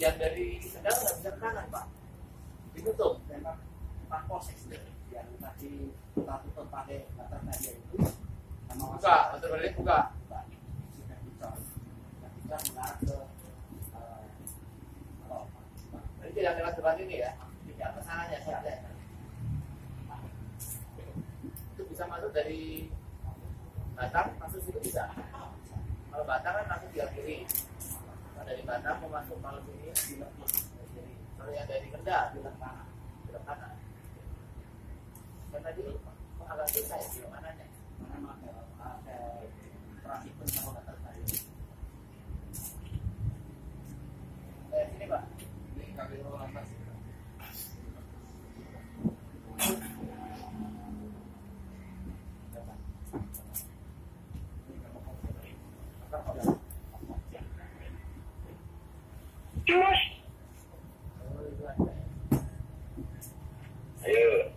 yang dari Kendal nggak bisa ke kanan pak ditutup Memang Polsek sendiri yang tadi kita tutup pakai batas media itu sama buka untuk balik buka. Pak, sudah dicor. Sudah dicor mengarah ke Pak. Jadi tidak lewat depan ini ya? Tidak ke sananya saja itu bisa masuk dari Batam masuk situ bisa. Kalau Batam kan langsung di kiri mau masuk kalau sini Belok kiri. kalau yang dari Kendal Belok kanan. belok kanan kan tadi agak susah ya di mananya Mana ada trafik pun sama batas tadi. eh sini pak Ini kami lantas. oh Ayo,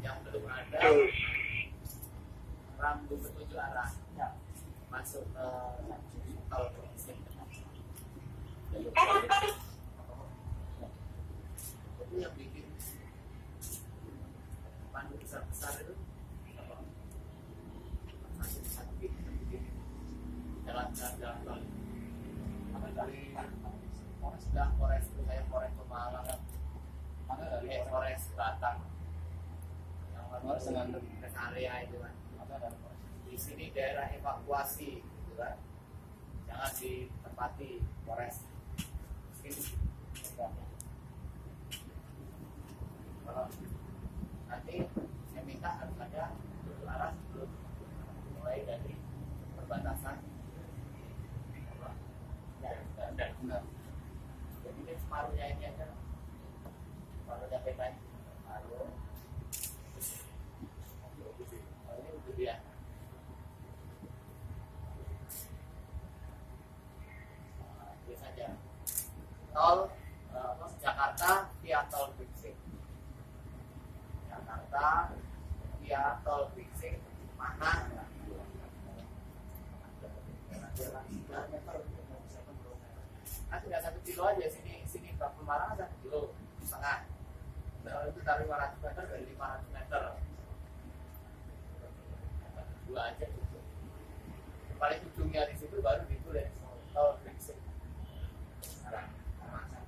yang belum ada. Terus. rambu petunjuk arah. Ya. masuk ke tol provinsi. Jadi yang bikin pandu besar besar itu apa? masih bisa bikin bikin jalan jalan jalan tol Mana dari Polres? sudah Polres itu saya Polres Pemalang Mana dari eh Polres? Polres Batang dengan rest area itu kan. Di sini daerah evakuasi gitu kan. Jangan ditempati sini kalau nanti saya minta harus ada arah sebelum mulai dari perbatasan. Apa, dan, jadi ini separuhnya ini aja. Separuhnya peta ini separuh Oh, ini untuk dia Nah, ini saja tol apa, Jakarta via tol Brixing Jakarta via tol Brixing mana? Kan tinggal satu kilo aja sini sini ke Pemalang satu kilo setengah. Kalau itu taruh 500 meter dari 500 meter. Dua aja gitu paling ujungnya di situ baru ditulis